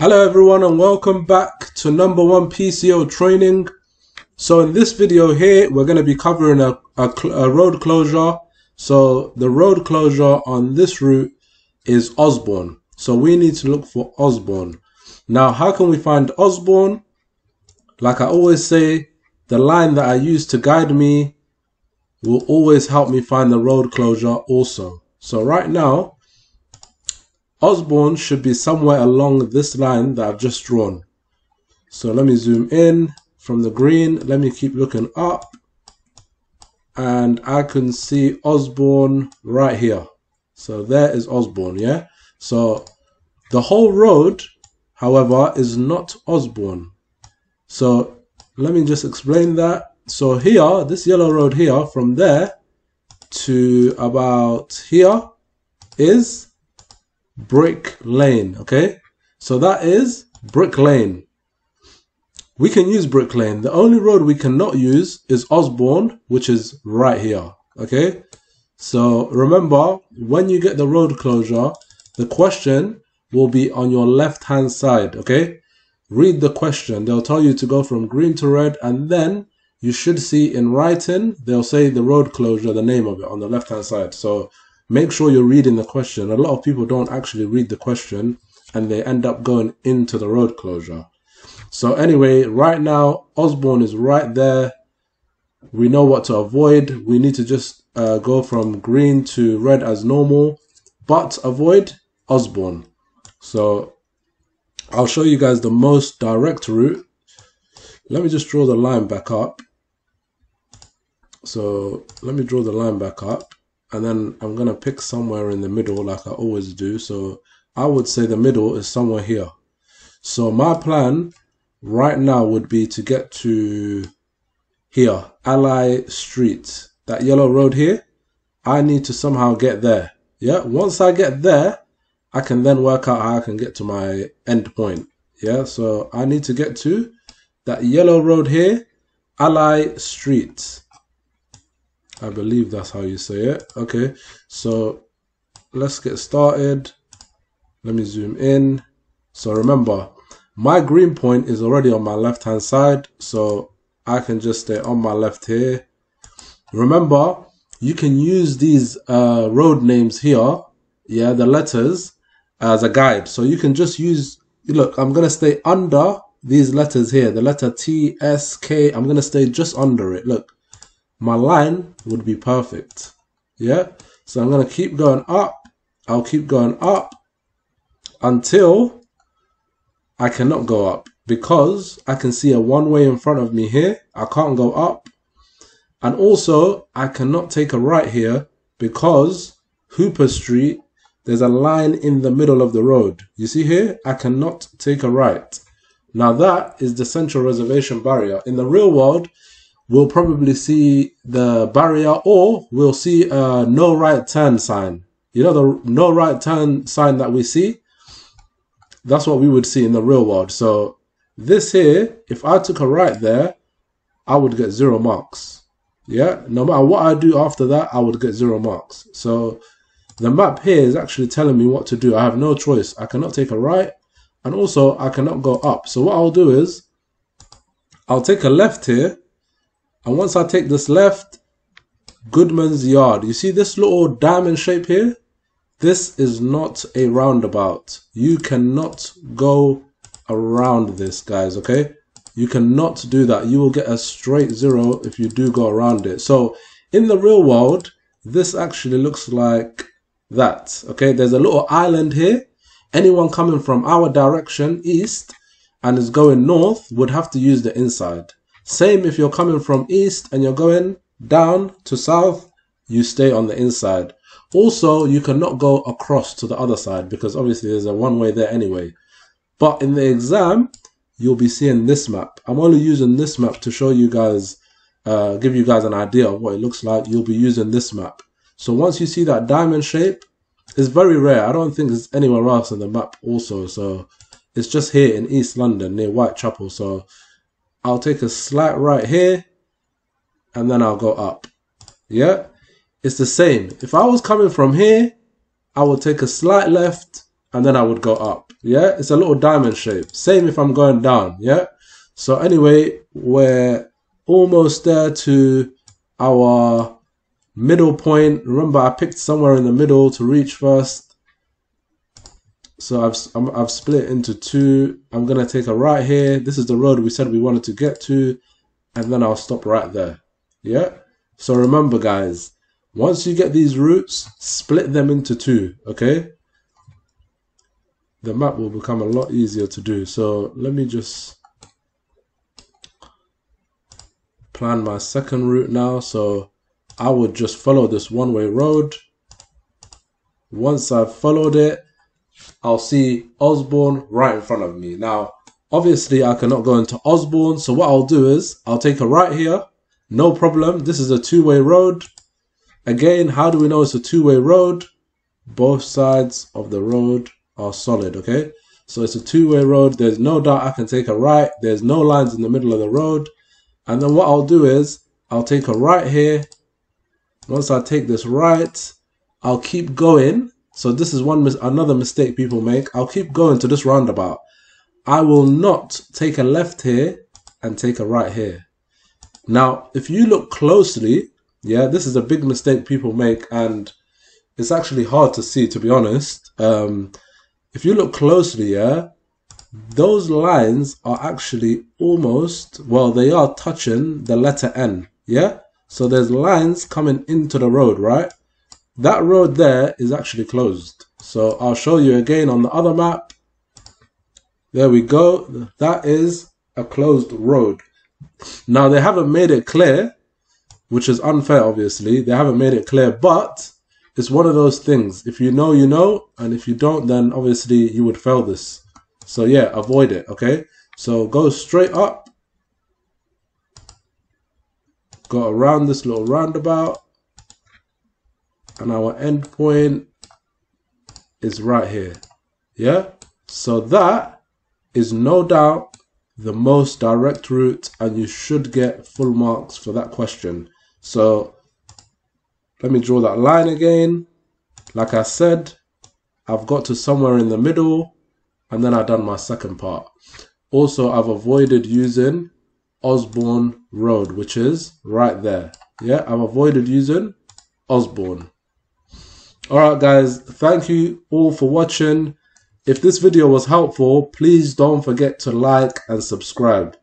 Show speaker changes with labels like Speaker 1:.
Speaker 1: Hello everyone and welcome back to number one PCO training. So in this video here, we're going to be covering a, a, a, road closure. So the road closure on this route is Osborn. So we need to look for Osborn. Now, how can we find Osborn? Like I always say, the line that I use to guide me will always help me find the road closure also. So right now, Osborn should be somewhere along this line that I've just drawn. So let me zoom in from the green. Let me keep looking up. And I can see Osborn right here. So there is Osborn, yeah? So the whole road, however, is not Osborn. So let me just explain that. So here, this yellow road here, from there to about here is Brick Lane, okay? So that is Brick Lane. We can use Brick Lane. The only road we cannot use is Osborn, which is right here, okay? So remember, when you get the road closure, the question will be on your left-hand side, okay? Read the question. They'll tell you to go from green to red, and then you should see in writing, they'll say the road closure, the name of it on the left-hand side. So make sure you're reading the question. A lot of people don't actually read the question and they end up going into the road closure. So anyway, right now, Osborn is right there. We know what to avoid. We need to just uh, go from green to red as normal, but avoid Osborn. So I'll show you guys the most direct route. Let me just draw the line back up. So let me draw the line back up and then I'm to pick somewhere in the middle like I always do. So I would say the middle is somewhere here. So my plan right now would be to get to here, Alie Street, that yellow road here. I need to somehow get there. Yeah, once I get there, I can then work out how I can get to my end point. Yeah, so I need to get to that yellow road here, Alie Street. I believe that's how you say it. Okay, so let's get started. Let me zoom in. So remember, my green point is already on my left hand side, so I can just stay on my left here. Remember, you can use these uh, road names here, yeah, the letters, as a guide. So you can just use, look, I'm going to stay under these letters here, the letter T, S, K. I'm going to stay just under it. Look, my line would be perfect. Yeah. So I'm going to keep going up. I'll keep going up until I cannot go up because I can see a one way in front of me here. I can't go up. And also I cannot take a right here because Hooper Street, there's a line in the middle of the road. You see here, I cannot take a right. Now that is the central reservation barrier. In the real world, we'll probably see the barrier or we'll see a no right turn sign. You know, the no right turn sign that we see? That's what we would see in the real world. So this here, if I took a right there, I would get zero marks. Yeah, no matter what I do after that, I would get zero marks. So the map here is actually telling me what to do. I have no choice. I cannot take a right and also I cannot go up. So what I'll do is I'll take a left here and once I take this left, Goodman's Yard. You see this little diamond shape here? This is not a roundabout. You cannot go around this, guys, okay? You cannot do that. You will get a straight zero if you do go around it. So in the real world, this actually looks like that, okay? There's a little island here. Anyone coming from our direction, east, and is going north would have to use the inside. Same if you're coming from east and you're going down to south, you stay on the inside. Also, you cannot go across to the other side because obviously there's a one way there anyway. But in the exam, you'll be seeing this map. I'm only using this map to show you guys, uh, give you guys an idea of what it looks like. You'll be using this map. So once you see that diamond shape, it's very rare. I don't think it's anywhere else on the map also. So it's just here in East London near Whitechapel. So I'll take a slight right here and then I'll go up. Yeah, it's the same. If I was coming from here, I would take a slight left and then I would go up. Yeah, it's a little diamond shape. Same if I'm going down. Yeah. So anyway, we're almost there to our middle point. Remember, I picked somewhere in the middle to reach first. So I've i have split into two. I'm gonna take a right here. This is the road we said we wanted to get to, and then I'll stop right there. Yeah. So remember, guys, once you get these routes, split them into two. Okay. The map will become a lot easier to do. So let me just plan my second route now. So I would just follow this one way road. Once I've followed it, I'll see Osborn right in front of me. Now, obviously I cannot go into Osborn. So what I'll do is I'll take a right here. No problem. This is a two-way road. Again, how do we know it's a two-way road? Both sides of the road are solid, okay? So it's a two-way road. There's no doubt I can take a right. There's no lines in the middle of the road. And then what I'll do is I'll take a right here. Once I take this right, I'll keep going. So this is one another mistake people make. I'll keep going to this roundabout. I will not take a left here and take a right here. Now, if you look closely, yeah, this is a big mistake people make and it's actually hard to see, to be honest. Um, if you look closely, yeah, those lines are actually almost, well, they are touching the letter N, yeah? So there's lines coming into the road, right? That road there is actually closed. So I'll show you again on the other map. There we go. That is a closed road. Now they haven't made it clear, which is unfair, obviously. They haven't made it clear, but it's one of those things. If you know, you know, and if you don't, then obviously you would fail this. So yeah, avoid it, okay? So go straight up. Go around this little roundabout. And our endpoint is right here. Yeah? So that is no doubt the most direct route and you should get full marks for that question. So let me draw that line again. Like I said, I've got to somewhere in the middle and then I've done my second part. Also, I've avoided using Osborn Road, which is right there. Yeah, I've avoided using Osborn. Alright guys, thank you all for watching. If this video was helpful, please don't forget to like and subscribe.